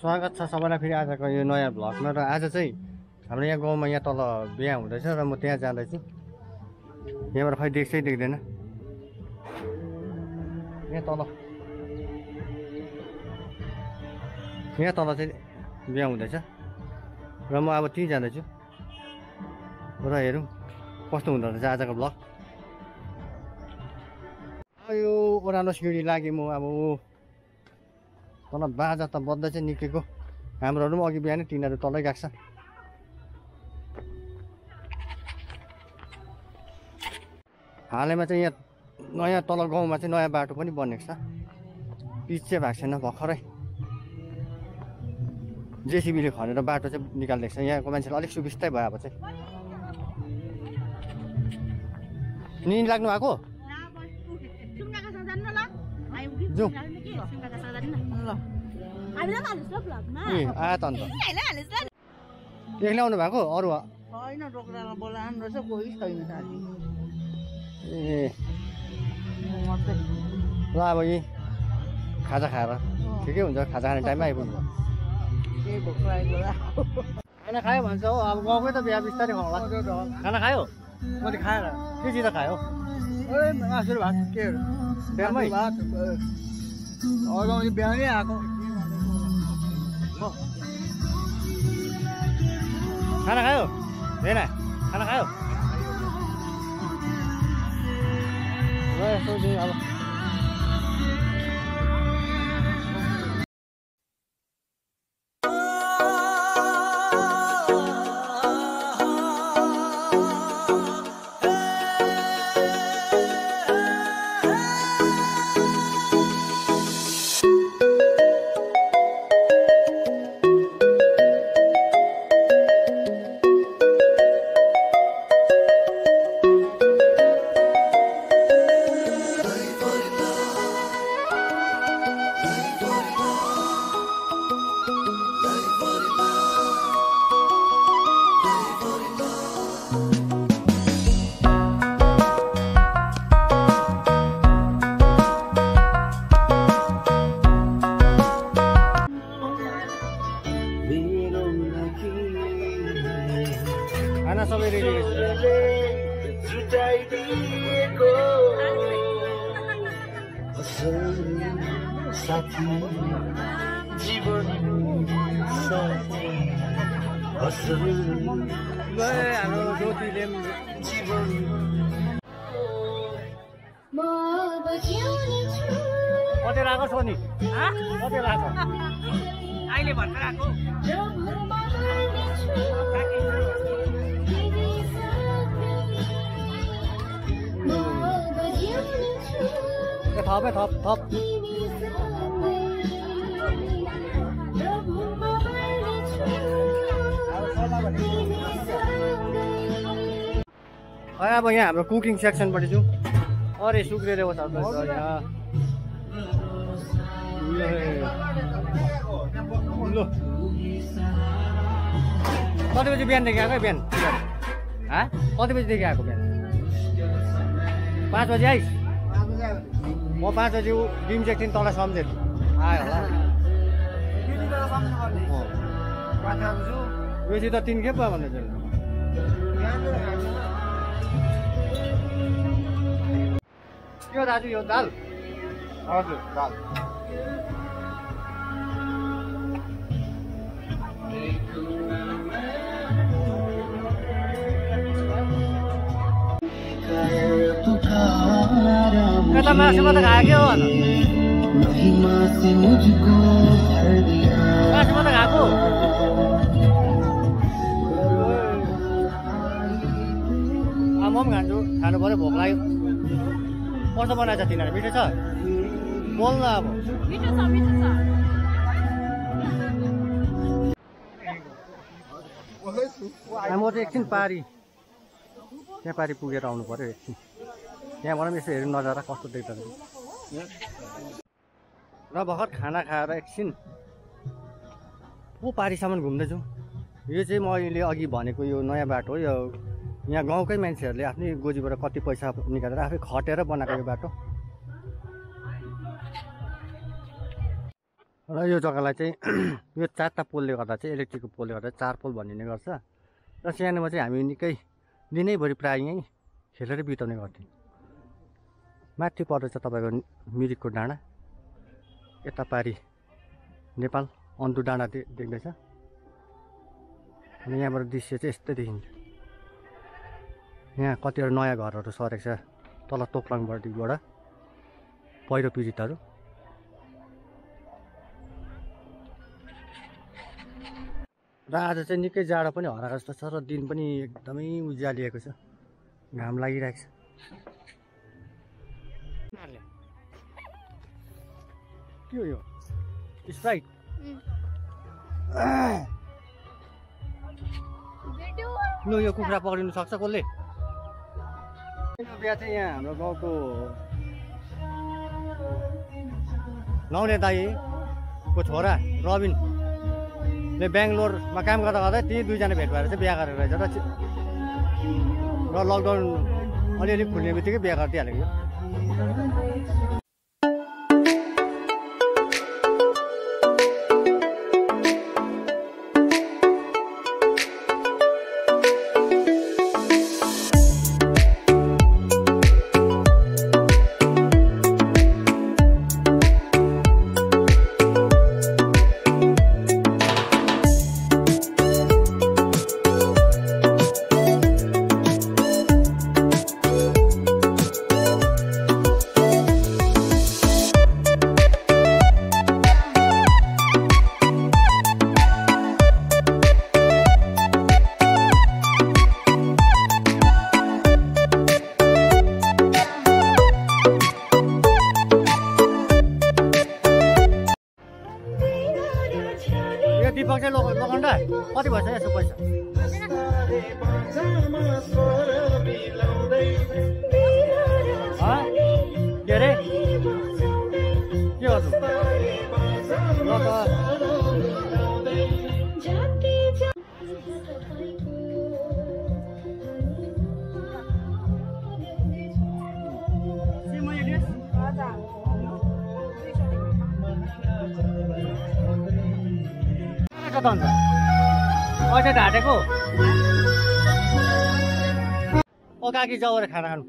स्वागत छ सबैलाई फेरि आजको यो नयाँ भ्लगमा र आज चाहिँ हाम्रो यहाँ गाउँमा यहाँ तल बिहा हुँदैछ र म त्यहाँ जाँदैछु। यहाँबाट खै देख्छै देख्दैन। यहाँ तल। यहाँ तल चाहिँ बिहा हुँदैछ। र म अब त्यहीँ जाँदैछु। र हेरौँ कस्तो हुँदो रहेछ आजको भ्लग। यो ओह्रालो सिँढी लागेँ म अब। तल बाजा त बज्दै चाहिँ निक्केको हाम्रोहरू पनि अघि बिहानै तिनीहरू तलै गएको छ। हालैमा चाहिँ यहाँ नयाँ तल गाउँमा चाहिँ नयाँ बाटो पनि बनेको छ। पिच चाहिँ भएको छैन भर्खरै। जेसिबीले खनेर बाटो चाहिँ निकालिदिएको छ। यहाँको मान्छेलाई अलिक सुविस्तै भयो अब चाहिँ। निनी लाग्नु भएको? जाउँ। एक्लै आउनु भएको अरू होइन डोक्रामा बोलाउनु रहेछ कोही छैन साथी ए। ल अब यहीँ खाजा खाएर ठिकै हुन्छ खाजा खाने टाइममा आइपुग्नु खाना खायो भन्छ हो अब गाउँकै त बिहा बिस्तारै खाउँला खाना खायो? मैले खाएर के चिज खायो? ओइ मासु भात के भात अगाउने बिहानै आएको खाना खायो हेर खाना खायो ल यसो चाहिँ अब साथी जीवन साथी असल हाम्रो ज्योतिले जीवन कति छ नि? कति लगाएको अहिले भर्खर आएको थप है थप थप। अब यहाँ हाम्रो कुकिङ सेक्सनपट्टि जाउँ अरे सुक्रेर बस्छ यहाँ लु कति बजी बिहानदेखि आएको है बिहान? हाँ? कति बजीदेखि आएको बिहान? पाँच बजी आइस? म पाँच बजी चाहिँ तिन तल सम्झेँ आयो होला। बेसी त तिन खेप भयो भन्दैछ यो दाजु यो दाल हजुर दाल त खाएकै हो अन्त महिमा से मुझको भर दिया मासुमा त खाएको पऱ्यो भोक लाग्यो कस्तो बनाएछ तिनीहरू मिठो छ? बोल्न अब। म चाहिँ एकछिन पारी। त्यहाँ पारी पुगेर आउनु पऱ्यो एकछिन। त्यहाँबाट पनि यसो हेर्नु नजारा कस्तो देख्दो र भर्खर खाना खाएर एकछिन ऊ पारीसम्म घुम्दैछु यो चाहिँ मैले अघि भनेको यो नयाँ बाटो हो यो यहाँ गाउँकै मान्छेहरूले आफ्नै गोजीबाट कति पैसा निकालेर आफै खटेर बनाएको यो बाटो। र यो जग्गालाई चाहिँ यो चारवटा पोलले गर्दा चाहिँ इलेक्ट्रिकको पोलले गर्दा चार पोल भनिने गर्छ। र सानोमा चाहिँ हामी निकै दिनैभरि प्रायः यहीँ खेलेर बिताउने गर्थ्यौँ। माथि पर्दैछ तपाईँको मिरिकको डाँडा। यता पारि नेपाल अन्धु डाँडा देख्दैछ। अनि यहाँबाट दृश्य चाहिँ यस्तै देखिन्छ। यहाँ कतिवटा नयाँ घरहरू सरेको छ। तल तोक्लाङबाटबाट पहिरो पीडितहरू। र आज चाहिँ निकै जाडो पनि हराएको जस्तो छ र दिन पनि एकदमै उज्यालिएको छ। घाम लागिरहेको छ। के हो यो? स्प्राइट लु यो कुखुरा पक्रिनु सक्छ कसले? बिहा चाहिँ यहाँ हाम्रो गाउँको लाउने दाईको छोरा रबिनले बेङ्गलोरमा काम गर्दा गर्दै ती दुईजना भेट भएर चाहिँ बिहा गरेर रहेछ र र लकडाउन अलिअलि खुल्ने बित्तिकै बिहा गरिदिइहालेको कति भएछ यसो पैसा? के अरे के त कता अन्त अहिले ढाँटेको? ओ काकी जाऊ खाना खानु।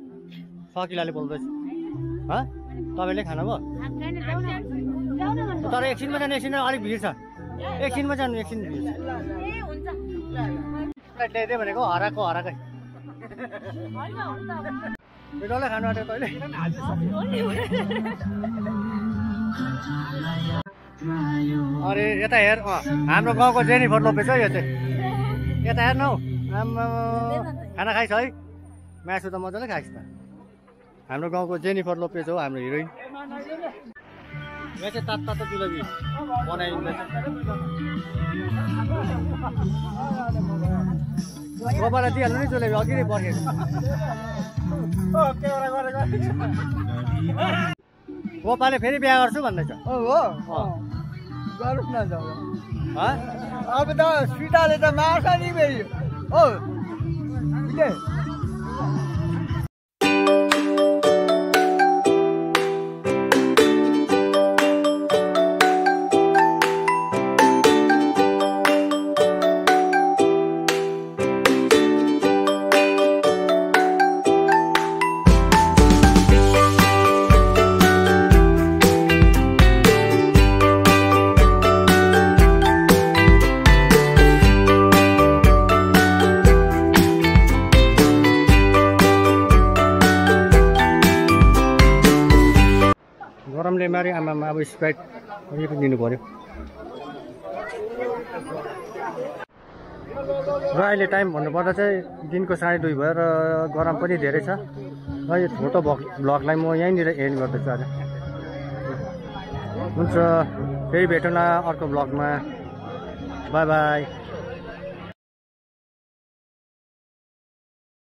सकिलाले बोल्दैछ। हँ? तपाईँले खाना भयो? तर एकछिनमा जानु एकछिन अलिक भिड छ। एकछिनमा जानु एकछिन भिड छ। ल्याइदियो भनेको हराएको हराएकै। डल्लै खानु आँटेको तैँले। अरे यता हेर हाम्रो गाउँको जेनिफर लोपेछ है यो चाहिँ। यता हेर्नु आम्मा खाना खाइस् है? मासु त मजाले खाइस् त। हाम्रो गाउँको जेनिफर लोपेज हो हाम्रो हिरोइन। चाहिँ तात तातो जुलबी दिइहाल्नु नि जुलबी अघि नै पर्खेको। गोपाले फेरि बिहा गर्छु भन्दैछ। गरोस् न? अब त सीताले त मार्छ नि फेरि। हो गरमले माऱ्यो आमामा अब स्प्राइट अलिकति दिनु पऱ्यो र अहिले टाइम भन्नुपर्दा चाहिँ दिनको साढे दुई भयो र गरम पनि धेरै छ। र यो छोटो भ्लगलाई म यहीँनिर एन्ड गर्दैछु आज। हुन्छ फेरि भेटौँला अर्को भ्लगमा। Bye bye.